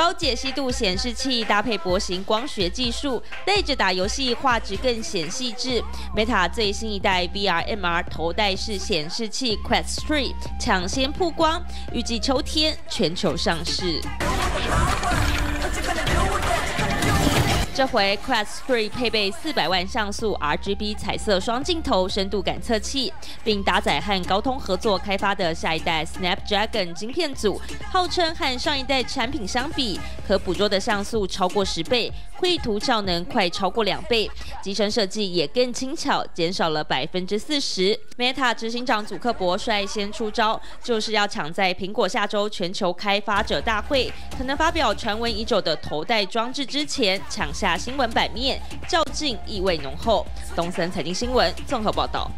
高解析度显示器搭配薄型光学技术，带着打游戏画质更显细致。Meta 最新一代 VR MR 头戴式显示器 Quest 3抢先曝光，预计秋天全球上市。这回 Quest 3配备四百万像素 RGB 彩色双镜头深度感测器，并搭载和高通合作开发的下一代 Snapdragon 晶片组，号称和上一代产品相比，可捕捉的像素超过十倍，绘图效能快超过两倍，机身设计也更轻巧，减少了百分之四十。Meta 执行长祖克伯率先出招，就是要抢在苹果下周全球开发者大会可能发表传闻已久的头戴装置之前抢下。新闻版面较劲，意味浓厚。东森财经新闻综合报道。